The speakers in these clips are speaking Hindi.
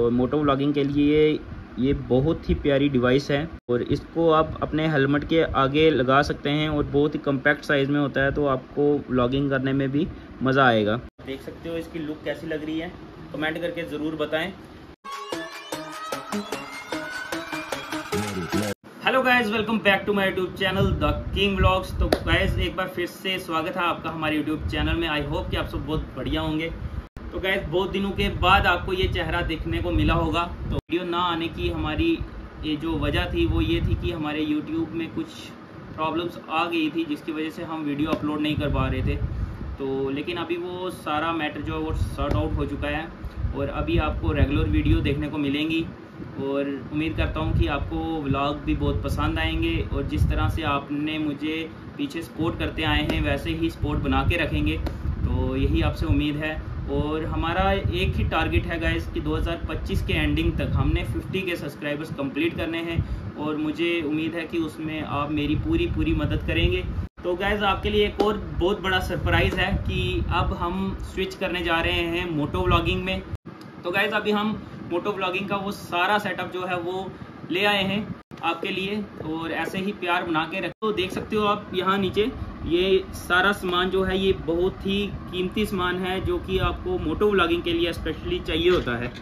और मोटो व्लॉगिंग के लिए ये ये बहुत ही प्यारी डिवाइस है और इसको आप अपने हेलमेट के आगे लगा सकते हैं और बहुत ही कम्पैक्ट साइज़ में होता है तो आपको व्लॉगिंग करने में भी मज़ा आएगा। देख सकते हो इसकी लुक कैसी लग रही है? कमेंट करके ज़रूर बताएँ। Hello guys welcome back to my YouTube channel the king vlogs तो गाइज़ एक बार फिर से स्वागत है आपका हमारे यूट्यूब चैनल में। आई होप कि आप सब बहुत बढ़िया होंगे। तो गैस बहुत दिनों के बाद आपको ये चेहरा देखने को मिला होगा। तो वीडियो ना आने की हमारी ये जो वजह थी, वो ये थी कि हमारे यूट्यूब में कुछ प्रॉब्लम्स आ गई थी, जिसकी वजह से हम वीडियो अपलोड नहीं कर पा रहे थे। तो लेकिन अभी वो सारा मैटर जो है वो सॉर्ट आउट हो चुका है और अभी आपको रेगुलर वीडियो देखने को मिलेंगी। और उम्मीद करता हूँ कि आपको व्लॉग भी बहुत पसंद आएँगे और जिस तरह से आपने मुझे पीछे सपोर्ट करते आए हैं, वैसे ही सपोर्ट बना के रखेंगे। तो यही आपसे उम्मीद है। और हमारा एक ही टारगेट है गाइस कि 2025 के एंडिंग तक हमने 50 के सब्सक्राइबर्स कंप्लीट करने हैं और मुझे उम्मीद है कि उसमें आप मेरी पूरी पूरी मदद करेंगे। तो गैज़ आपके लिए एक और बहुत बड़ा सरप्राइज़ है कि अब हम स्विच करने जा रहे हैं मोटो व्लॉगिंग में। तो गैज़ अभी हम मोटो व्लॉगिंग का वो सारा सेटअप जो है वो ले आए हैं आपके लिए और ऐसे ही प्यार बना के रख तो देख सकते हो आप यहाँ नीचे ये सारा सामान जो है, ये बहुत ही कीमती सामान है, जो कि आपको मोटो व्लॉगिंग के लिए स्पेशली चाहिए होता है।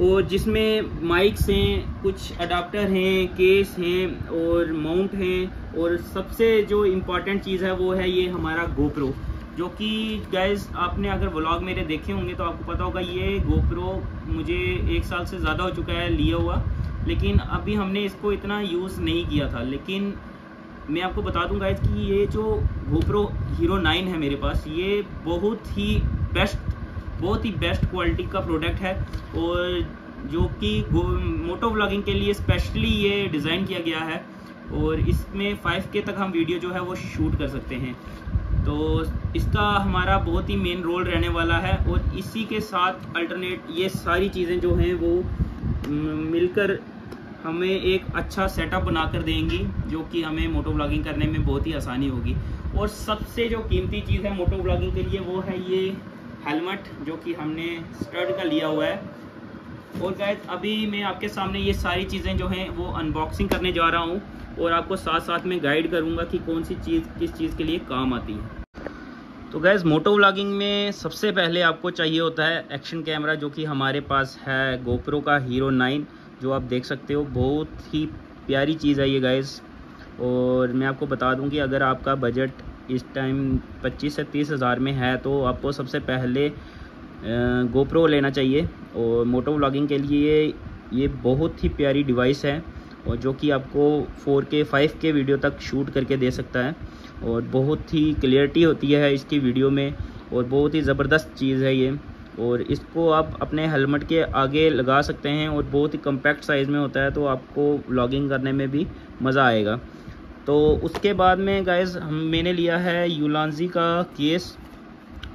और जिसमें माइक्स हैं, कुछ अडाप्टर हैं केस हैं, और माउंट हैं, और सबसे जो इम्पोर्टेंट चीज़ है वो है ये हमारा गोप्रो जो कि गैस आपने अगर व्लॉग मेरे देखे होंगे तो आपको पता होगा ये गोप्रो मुझे एक साल से ज़्यादा हो चुका है, लिया हुआ। लेकिन अभी हमने इसको इतना यूज़ नहीं किया था। लेकिन मैं आपको बता दूँगा कि ये जो गोप्रो हीरो नाइन है मेरे पास, ये बहुत ही बेस्ट बहुत ही बेस्ट क्वालिटी का प्रोडक्ट है और जो कि मोटो व्लॉगिंग के लिए स्पेशली ये डिज़ाइन किया गया है और इसमें 5K तक हम वीडियो जो है वो शूट कर सकते हैं। तो इसका हमारा बहुत ही मेन रोल रहने वाला है और इसी के साथ अल्टरनेट ये सारी चीज़ें जो हैं वो मिलकर हमें एक अच्छा सेटअप बना कर देंगी, जो कि हमें मोटो ब्लॉगिंग करने में बहुत ही आसानी होगी। और सबसे जो कीमती चीज़ है मोटो ब्लॉगिंग के लिए, वो है ये हेलमेट जो कि हमने स्टर्ड का लिया हुआ है। और गैस अभी मैं आपके सामने ये सारी चीज़ें जो हैं, वो अनबॉक्सिंग करने जा रहा हूँ। और आपको साथ साथ में गाइड करूँगा कि कौन सी चीज़, किस चीज़ के लिए काम आती है। तो गैस मोटो व्लॉगिंग में सबसे पहले आपको चाहिए होता है एक्शन कैमरा जो कि हमारे पास है गोप्रो का हीरो नाइन जो आप देख सकते हो, बहुत ही प्यारी चीज़ है ये गाइस और मैं आपको बता दूँ कि अगर आपका बजट इस टाइम 25 से तीस हज़ार में है तो आपको सबसे पहले गोप्रो लेना चाहिए। और मोटो व्लॉगिंग के लिए ये ये बहुत ही प्यारी डिवाइस है और जो कि आपको 4K 5K वीडियो तक शूट करके दे सकता है। और बहुत ही क्लियरिटी होती है इसकी वीडियो में और बहुत ही ज़बरदस्त चीज़ है ये। और इसको आप अपने हेलमेट के आगे लगा सकते हैं और बहुत ही कम्पैक्ट साइज़ में होता है तो आपको व्लॉगिंग करने में भी मज़ा आएगा। तो उसके बाद में गाइज़ हम, मैंने लिया है यूलानजी का केस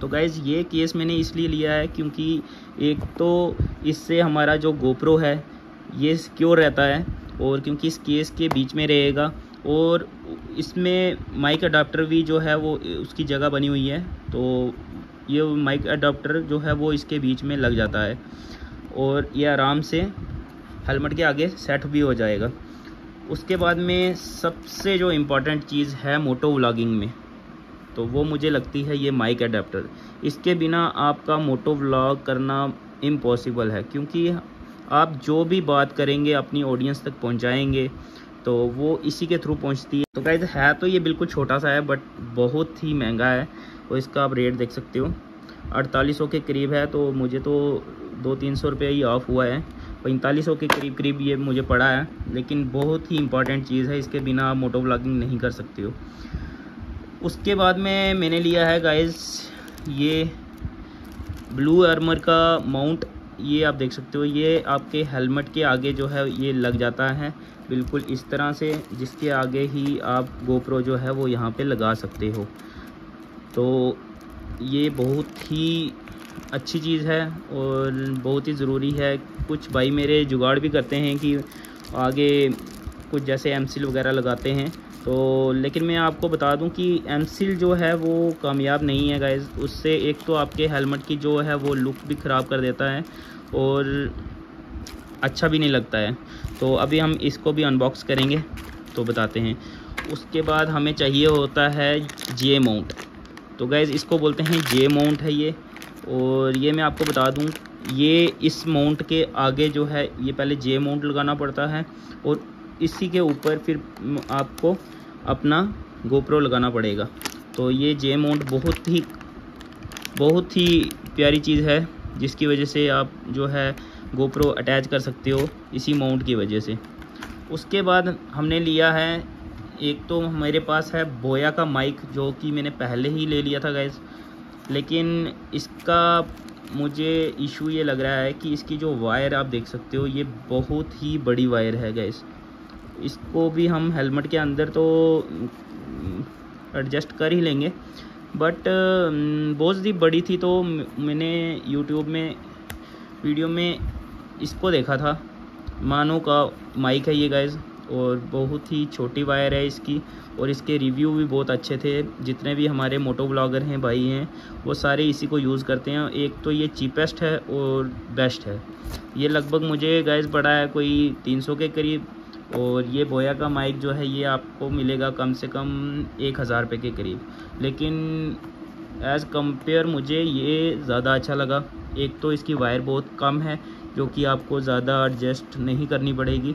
तो गाइज़ ये केस मैंने इसलिए लिया है क्योंकि एक तो इससे हमारा जो गोप्रो है, ये सिक्योर रहता है और क्योंकि इस केस के बीच में रहेगा और इसमें माइक अडाप्टर भी जो है वो, उसकी जगह बनी हुई है। तो ये माइक अडाप्टर जो है वो इसके बीच में लग जाता है। और ये आराम से हेलमेट के आगे सेट भी हो जाएगा। उसके बाद में सबसे जो इम्पोर्टेंट चीज़ है मोटो व्लॉगिंग में। तो वो मुझे लगती है ये माइक अडाप्टर इसके बिना आपका मोटो व्लॉग करना इम्पॉसिबल है, क्योंकि आप जो भी बात करेंगे, अपनी ऑडियंस तक पहुंचाएँगे तो वो इसी के थ्रू पहुँचती है। तो गाइज़ है तो ये बिल्कुल छोटा सा है बट बहुत ही महँगा है। और इसका आप रेट देख सकते हो। अड़तालीस के करीब है तो मुझे तो दो तीन सौ रुपये ही ऑफ़ हुआ है। पैंतालीस के करीब करीब ये मुझे पड़ा है, लेकिन बहुत ही इंपॉर्टेंट चीज़ है, इसके बिना आप मोटो ब्लॉगिंग नहीं कर सकते हो। उसके बाद में मैंने लिया है गाइस ये ब्लू आर्मर का माउंट ये आप देख सकते हो, ये आपके हेलमेट के आगे जो है ये लग जाता है। बिल्कुल इस तरह से जिसके आगे ही आप गोप्रो जो है वो यहाँ पे लगा सकते हो। तो ये बहुत ही अच्छी चीज़ है और बहुत ही ज़रूरी है। कुछ भाई मेरे जुगाड़ भी करते हैं कि आगे कुछ जैसे एम वगैरह लगाते हैं। तो लेकिन मैं आपको बता दूँ कि एम जो है वो कामयाब नहीं है गाइज़ उससे एक तो आपके हेलमेट की जो है वो लुक भी ख़राब कर देता है और अच्छा भी नहीं लगता है। तो अभी हम इसको भी अनबॉक्स करेंगे तो बताते हैं। उसके बाद हमें चाहिए होता है जे माउंट तो गैज़ इसको बोलते हैं जे माउंट है ये। और ये मैं आपको बता दूँ, ये इस माउंट के आगे जो है, ये पहले जे माउंट लगाना पड़ता है और इसी के ऊपर फिर आपको अपना गोप्रो लगाना पड़ेगा। तो ये जे माउंट बहुत ही बहुत ही प्यारी चीज़ है, जिसकी वजह से आप जो है गोप्रो अटैच कर सकते हो इसी माउंट की वजह से। उसके बाद हमने लिया है एक तो मेरे पास है बोया का माइक, जो कि मैंने पहले ही ले लिया था गैस लेकिन इसका मुझे इशू ये लग रहा है कि इसकी जो वायर आप देख सकते हो, ये बहुत ही बड़ी वायर है गैस इसको भी हम हेलमेट के अंदर तो एडजस्ट कर ही लेंगे। बट बहुत ही बड़ी थी तो मैंने यूट्यूब में, वीडियो में इसको देखा था। मानो का माइक है ये गैस और बहुत ही छोटी वायर है इसकी और इसके रिव्यू भी बहुत अच्छे थे। जितने भी हमारे मोटो ब्लॉगर हैं, भाई हैं, वो सारे इसी को यूज़ करते हैं। एक तो ये चीपेस्ट है और बेस्ट है। ये लगभग मुझे गैस पड़ा है कोई 300 के करीब और ये बोया का माइक जो है, ये आपको मिलेगा कम से कम एक हज़ार रुपये के करीब। लेकिन एज़ कंपेयर मुझे ये ज़्यादा अच्छा लगा। एक तो इसकी वायर बहुत कम है, जो कि आपको ज़्यादा एडजस्ट नहीं करनी पड़ेगी।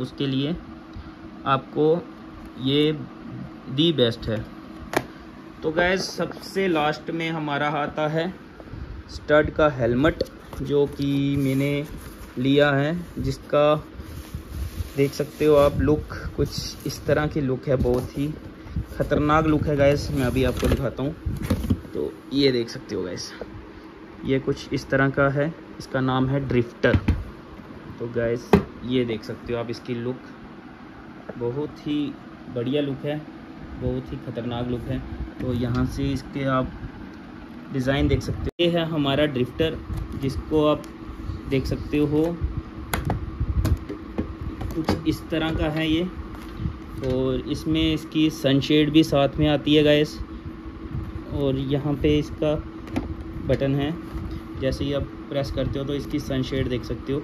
उसके लिए आपको ये दी बेस्ट है। तो गैस सबसे लास्ट में हमारा आता है स्टड का हेलमेट जो कि मैंने लिया है, जिसका देख सकते हो आप लुक कुछ इस तरह की लुक है, बहुत ही ख़तरनाक लुक है गैस मैं अभी आपको दिखाता हूँ। तो ये देख सकते हो गैस ये कुछ इस तरह का है, इसका नाम है ड्रिफ्टर तो गैस ये देख सकते हो आप इसकी लुक बहुत ही बढ़िया लुक है, बहुत ही ख़तरनाक लुक है। तो यहाँ से इसके आप डिज़ाइन देख सकते हो। ये है हमारा ड्रिफ्टर जिसको आप देख सकते हो। कुछ इस तरह का है ये। और इसमें इसकी सनशेड भी साथ में आती है गैस और यहाँ पे इसका बटन है। जैसे ही आप प्रेस करते हो तो इसकी सनशेड देख सकते हो।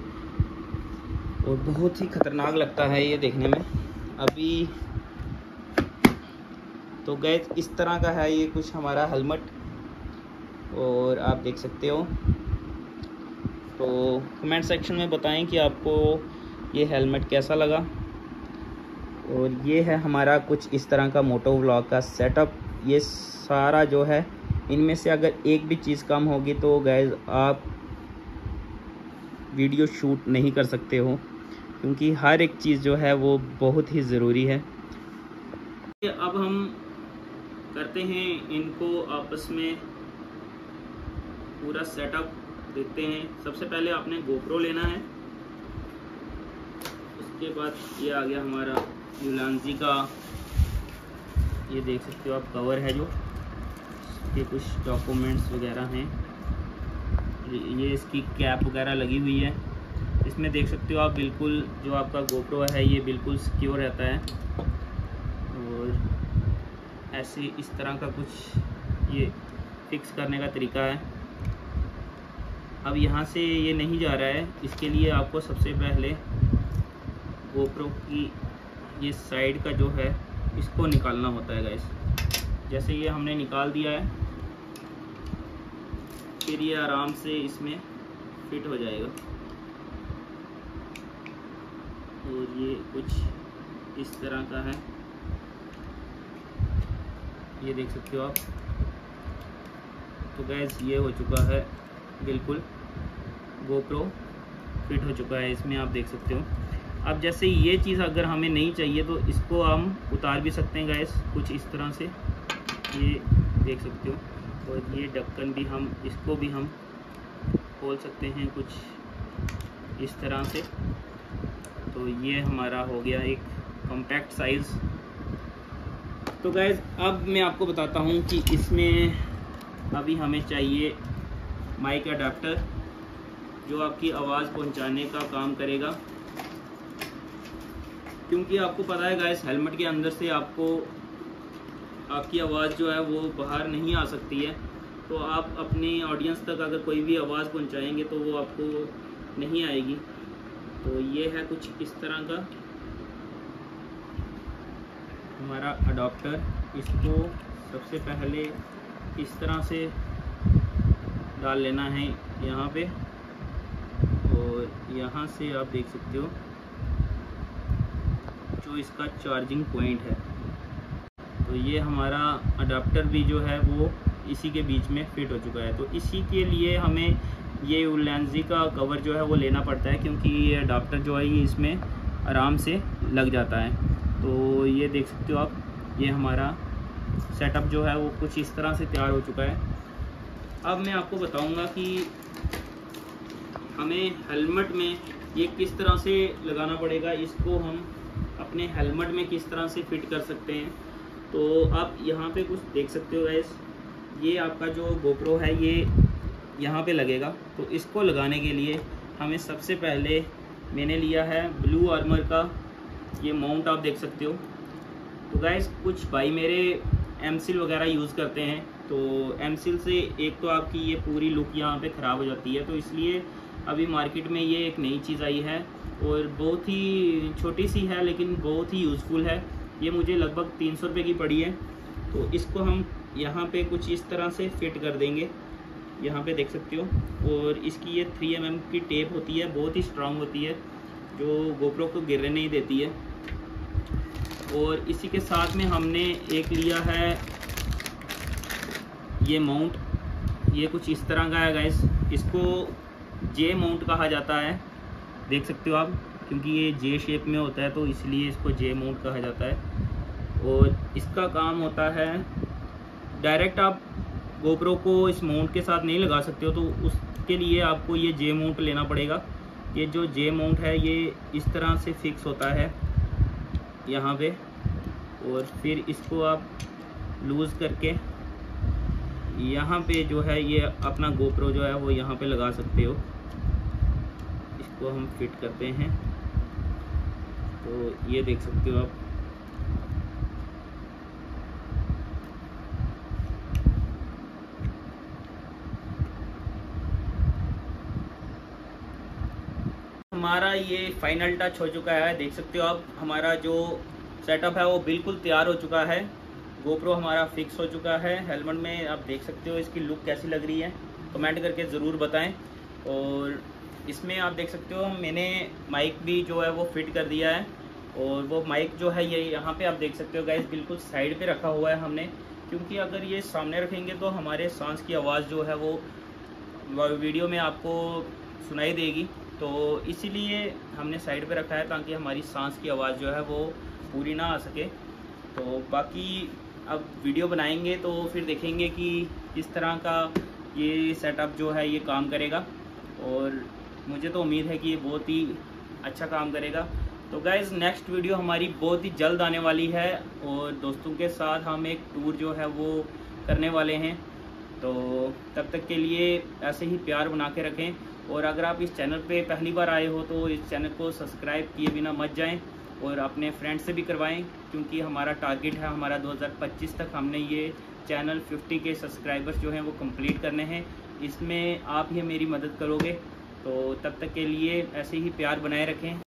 और बहुत ही ख़तरनाक लगता है ये देखने में। अभी तो गैस, इस तरह का है ये कुछ हमारा हेलमेट। और आप देख सकते हो। तो कमेंट सेक्शन में बताएँ कि आपको ये हेलमेट कैसा लगा। और ये है हमारा कुछ इस तरह का मोटो व्लॉग का सेटअप ये सारा जो है, इनमें से अगर एक भी चीज़ कम होगी तो गैज़ आप वीडियो शूट नहीं कर सकते हो। क्योंकि हर एक चीज़ जो है वो बहुत ही ज़रूरी है। अब हम करते हैं इनको आपस में पूरा सेटअप देखते हैं। सबसे पहले आपने गोप्रो लेना है। उसके बाद ये आ गया हमारा यूलानजी का। ये देख सकते हो आप कवर है जो। इसके कुछ डॉक्यूमेंट्स वगैरह हैं। ये इसकी कैप वगैरह लगी हुई है। इसमें देख सकते हो आप बिल्कुल जो आपका गोप्रो है, ये बिल्कुल सिक्योर रहता है। और ऐसे इस तरह का कुछ ये फिक्स करने का तरीका है। अब यहाँ से ये नहीं जा रहा है। इसके लिए आपको सबसे पहले गोप्रो की ये साइड का जो है, इसको निकालना होता है गैस जैसे ये हमने निकाल दिया है, फिर ये आराम से इसमें फिट हो जाएगा। और ये कुछ इस तरह का है। ये देख सकते हो आप। तो गैस ये हो चुका है बिल्कुल गोप्रो फिट हो चुका है, इसमें आप देख सकते हो। अब जैसे ये चीज़ अगर हमें नहीं चाहिए तो इसको हम उतार भी सकते हैं गैस कुछ इस तरह से। ये देख सकते हो। और ये ढक्कन भी हम, इसको भी हम खोल सकते हैं कुछ इस तरह से। तो ये हमारा हो गया एक कॉम्पैक्ट साइज़ तो गैज़ अब मैं आपको बताता हूँ कि इसमें अभी हमें चाहिए माइक अडाप्टर जो आपकी आवाज़ पहुँचाने का काम करेगा। क्योंकि आपको पता है गाइस हेलमेट के अंदर से आपको, आपकी आवाज़ जो है वो बाहर नहीं आ सकती है। तो आप अपने ऑडियंस तक अगर कोई भी आवाज़ पहुंचाएँगे तो वो आपको नहीं आएगी। तो ये है कुछ इस तरह का हमारा अडोप्टर इसको सबसे पहले इस तरह से डाल लेना है यहाँ पे। और यहाँ से आप देख सकते हो जो इसका चार्जिंग पॉइंट है। तो ये हमारा अडाप्टर भी जो है वो इसी के बीच में फिट हो चुका है। तो इसी के लिए हमें ये लेंजी का कवर जो है वो लेना पड़ता है क्योंकि ये अडाप्टर जो है ये इसमें आराम से लग जाता है। तो ये देख सकते हो आप, ये हमारा सेटअप जो है वो कुछ इस तरह से तैयार हो चुका है। अब मैं आपको बताऊँगा कि हमें हेलमेट में ये किस तरह से लगाना पड़ेगा, इसको हम अपने हेलमेट में किस तरह से फिट कर सकते हैं। तो आप यहाँ पे कुछ देख सकते हो गैस ये आपका जो गोप्रो है, ये यहाँ पे लगेगा। तो इसको लगाने के लिए हमें सबसे पहले मैंने लिया है ब्लू आर्मर का। ये माउंट आप देख सकते हो। तो गैस कुछ भाई मेरे एम वगैरह यूज़ करते हैं। तो एम से एक तो आपकी ये पूरी लुक यहाँ पे ख़राब हो जाती है। तो इसलिए अभी मार्केट में ये एक नई चीज़ आई है और बहुत ही छोटी सी है, लेकिन बहुत ही यूज़फुल है। ये मुझे लगभग तीन सौ रुपये की पड़ी है। तो इसको हम यहाँ पे कुछ इस तरह से फिट कर देंगे। यहाँ पे देख सकते हो। और इसकी ये थ्री एम mm की टेप होती है, बहुत ही स्ट्रांग होती है, जो गोप्रो को गिरने नहीं देती है। और इसी के साथ में हमने एक लिया है ये माउंट ये कुछ इस तरह का है गैस इसको जे माउंट कहा जाता है। देख सकते हो आप, क्योंकि ये जे शेप में होता है तो इसलिए इसको जे माउंट कहा जाता है। और इसका काम होता है डायरेक्ट आप गोप्रो को इस माउंट के साथ नहीं लगा सकते हो तो उसके लिए आपको ये जे माउंट लेना पड़ेगा। ये जो जे माउंट है, ये इस तरह से फिक्स होता है यहाँ पे, और फिर इसको आप लूज़ करके यहाँ पे जो है, ये अपना गोप्रो जो है, वो यहाँ पे लगा सकते हो। इसको हम फिट करते हैं। तो ये देख सकते हो आप। हमारा ये फाइनल टच हो चुका है, देख सकते हो आप, हमारा जो सेटअप है वो बिल्कुल तैयार हो चुका है। गोप्रो हमारा फिक्स हो चुका है। हेलमेट में आप देख सकते हो इसकी लुक कैसी लग रही है। कमेंट करके ज़रूर बताएँ। और इसमें आप देख सकते हो, मैंने माइक भी जो है वो फिट कर दिया है। और वो माइक जो है ये यहाँ पे आप देख सकते हो गैस बिल्कुल साइड पे रखा हुआ है हमने। क्योंकि अगर ये सामने रखेंगे तो हमारे सांस की आवाज़ जो है वो वीडियो में आपको सुनाई देगी। तो इसीलिए हमने साइड पे रखा है ताकि हमारी सांस की आवाज़ जो है वो पूरी ना आ सके। तो बाकी अब वीडियो बनाएँगे तो फिर देखेंगे कि किस तरह का ये सेटअप जो है ये काम करेगा। और मुझे तो उम्मीद है कि ये बहुत ही अच्छा काम करेगा। तो गाइज़ नेक्स्ट वीडियो हमारी बहुत ही जल्द आने वाली है और दोस्तों के साथ हम एक टूर जो है वो करने वाले हैं। तो तब तक के लिए ऐसे ही प्यार बना के रखें। और अगर आप इस चैनल पे पहली बार आए हो तो इस चैनल को सब्सक्राइब किए बिना मत जाएँ और अपने फ्रेंड से भी करवाएँ, क्योंकि हमारा टारगेट है, हमारा 2025 तक हमने ये चैनल 50 के सब्सक्राइबर्स जो हैं वो कंप्लीट करने हैं। इसमें आप ही मेरी मदद करोगे। तो तब तक के लिए ऐसे ही प्यार बनाए रखें।